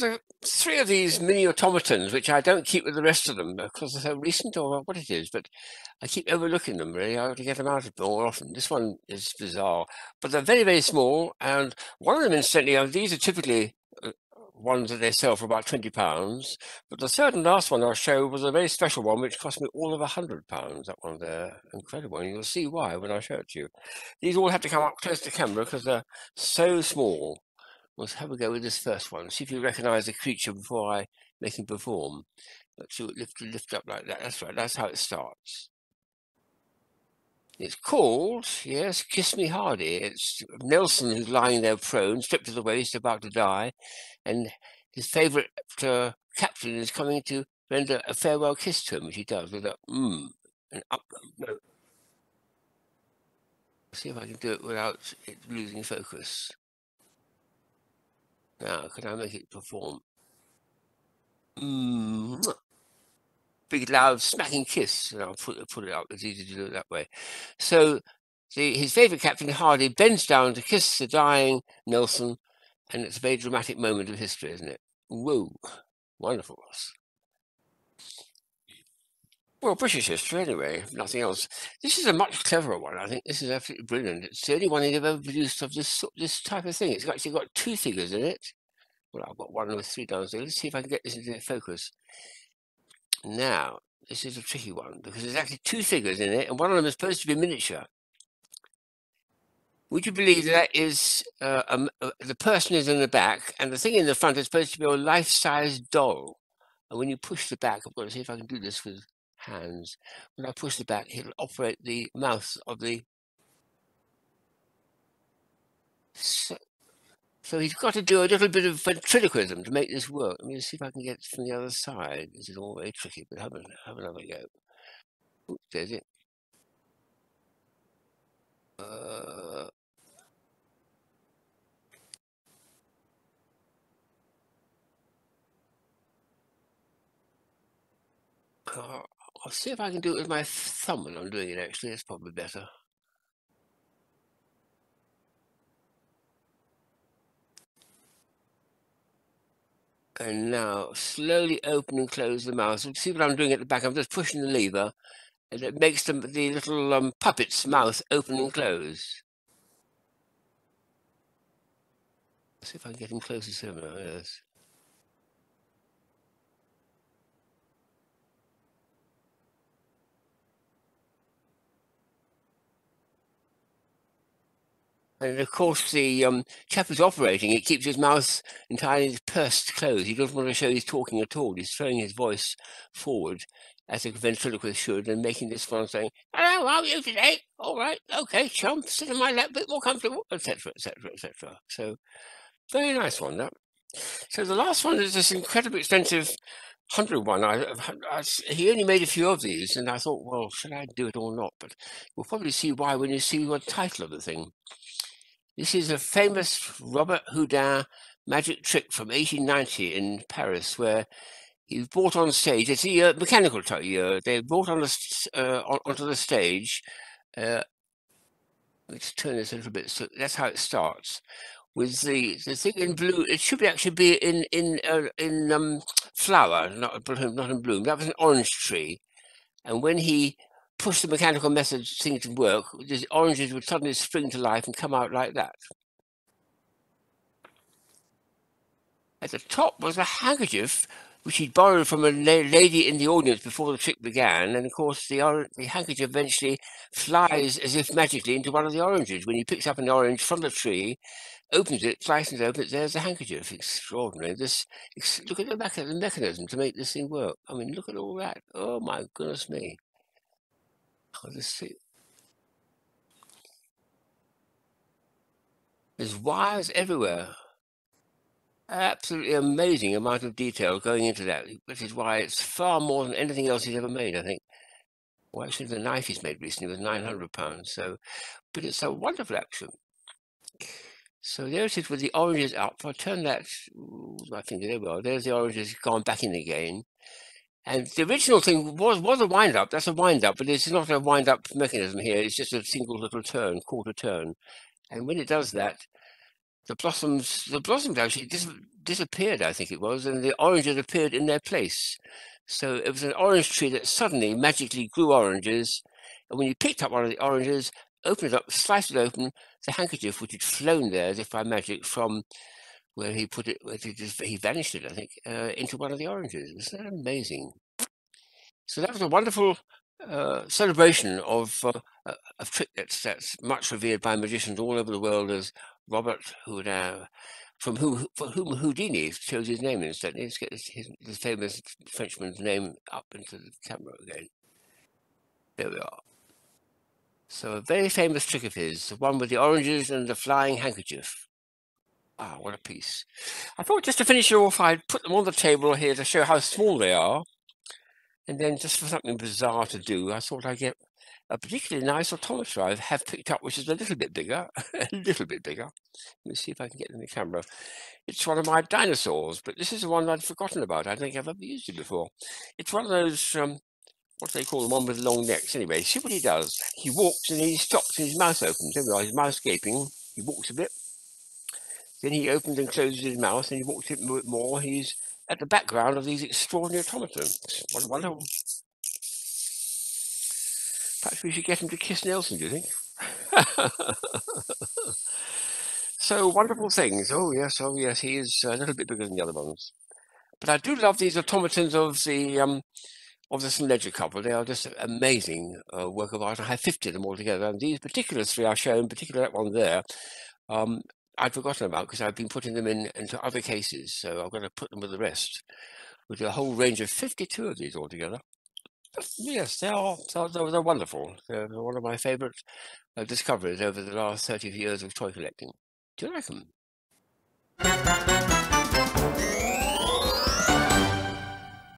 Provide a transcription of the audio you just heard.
There's a, three of these mini automatons, which I don't keep with the rest of them because they're so recent or what it is, but I keep overlooking them really. I have to get them out more often. This one is bizarre, but they're very, very small. And one of them, incidentally, uh, these are typically uh, ones that they sell for about twenty pounds. But the third and last one I'll show was a very special one, which cost me all of a hundred pounds. That one there, incredible. And you'll see why when I show it to you. These all have to come up close to camera because they're so small. Let's have a go with this first one. See if you recognise the creature before I make him perform. Let's see it lift, lift up like that. That's right. That's how it starts. It's called, yes, Kiss Me Hardy. It's Nelson who's lying there prone, stripped to the waist, about to die, and his favourite uh, captain is coming to render a farewell kiss to him, which he does with a mmm and up. No. See if I can do it without it losing focus. Now, can I make it perform? Mm, big, loud, smacking kiss. And I'll put, put it up. It's easy to do it that way. So the, his favourite captain, Hardy, bends down to kiss the dying Nelson, and it's a very dramatic moment of history, isn't it? Whoa, wonderful. Well, British history, anyway, nothing else. This is a much cleverer one. I think this is absolutely brilliant. It's the only one they've ever produced of this this type of thing. It's actually got two figures in it. Well, I've got one with three down there. Let's see if I can get this into focus. Now, this is a tricky one because there's actually two figures in it, and one of them is supposed to be miniature. Would you believe that is uh, um, uh, the person is in the back, and the thing in the front is supposed to be a life-size doll? And when you push the back, I've got to see if I can do this with hands. When I push the back, it'll operate the mouth of the. So, so he's got to do a little bit of ventriloquism to make this work. Let me see if I can get it from the other side. This is all very tricky, but have, a, have another go. Oops, there's it. Uh, uh, I'll see if I can do it with my thumb when I'm doing it actually, it's probably better. And now slowly open and close the mouth. See what I'm doing at the back? I'm just pushing the lever and it makes the, the little um, puppet's mouth open and close. Let's see if I can get him closer to. Yes. And of course, the um, chap who's operating it keeps his mouth entirely pursed closed. He doesn't want to show he's talking at all. He's throwing his voice forward as a ventriloquist should and making this one saying, Hello, how are you today? All right, okay, chum, sit in my lap, a bit more comfortable, etc., etc., etc. So, very nice one, that. So the last one is this incredibly expensive hundred one. I, I, he only made a few of these, and I thought, well, should I do it or not? But you'll probably see why when you see the title of the thing. This is a famous Robert Houdin magic trick from 1890 in Paris, where he brought on stage. It's a uh, mechanical year. They brought on the, uh, onto the stage. Uh, let's turn this a little bit. So that's how it starts with the the thing in blue. It should be actually be in in uh, in um, flower, not not in bloom. That was an orange tree, and when he pushed the mechanical method thing to work, the oranges would suddenly spring to life and come out like that. At the top was a handkerchief which he'd borrowed from a lady in the audience before the trick began. And of course, the, the handkerchief eventually flies as if magically into one of the oranges. When he picks up an orange from the tree, opens it, slices it open, there's the handkerchief. Extraordinary. This look at the back of the mechanism to make this thing work. I mean, look at all that. Oh my goodness me. I'll just see. There's wires everywhere absolutely amazing amount of detail going into that, which is why it's far more than anything else he's ever made, I think. Well, actually, the knife he's made recently was nine hundred pounds. So, but it's a wonderful action. So there it is with the oranges up. If I turn that, I think there we are. There's the oranges gone back in again. And the original thing was was a wind up. That's a wind up, but it's not a wind up mechanism here. It's just a single little turn, quarter turn. And when it does that, the blossoms, the blossoms actually dis- disappeared, I think it was, and the oranges appeared in their place. So it was an orange tree that suddenly magically grew oranges. And when you picked up one of the oranges, opened it up, sliced it open, the handkerchief, which had flown there as if by magic from where he put it, where he, just, he vanished it, I think, uh, into one of the oranges. Isn't that amazing? So that was a wonderful uh, celebration of uh, a trick that's, that's much revered by magicians all over the world as Robert Houdin, from whom, for whom Houdini chose his name instead. Let's get his, his, famous Frenchman's name up into the camera again. There we are. So a very famous trick of his, the one with the oranges and the flying handkerchief. Ah, what a piece. I thought just to finish it off, I'd put them on the table here to show how small they are. And then just for something bizarre to do, I thought I'd get a particularly nice automaton I have picked up, which is a little bit bigger, a little bit bigger. Let me see if I can get in the camera. It's one of my dinosaurs, but this is the one I'd forgotten about. I don't think I've ever used it before. It's one of those, um, what do they call the one with long necks? Anyway, see what he does. He walks and he stops and his mouth opens. There we are, his mouth gaping. He walks a bit. Then he opens and closes his mouth and he walks a bit more. He's at the background of these extraordinary automatons. What wonderful Perhaps we should get him to kiss Nelson, do you think? so wonderful things. Oh yes, oh yes, he is a little bit bigger than the other ones. But I do love these automatons of the um, of the St. Leger couple. They are just amazing uh, work of art. I have 50 of them altogether. And these particular three I show, in particular that one there, um, I'd forgotten about because I've been putting them in into other cases. So I'm going to put them with the rest, with a whole range of 52 of these altogether. Yes, they are. They're, they're wonderful. They're one of my favourite uh, discoveries over the last 30 years of toy collecting. Do you like them?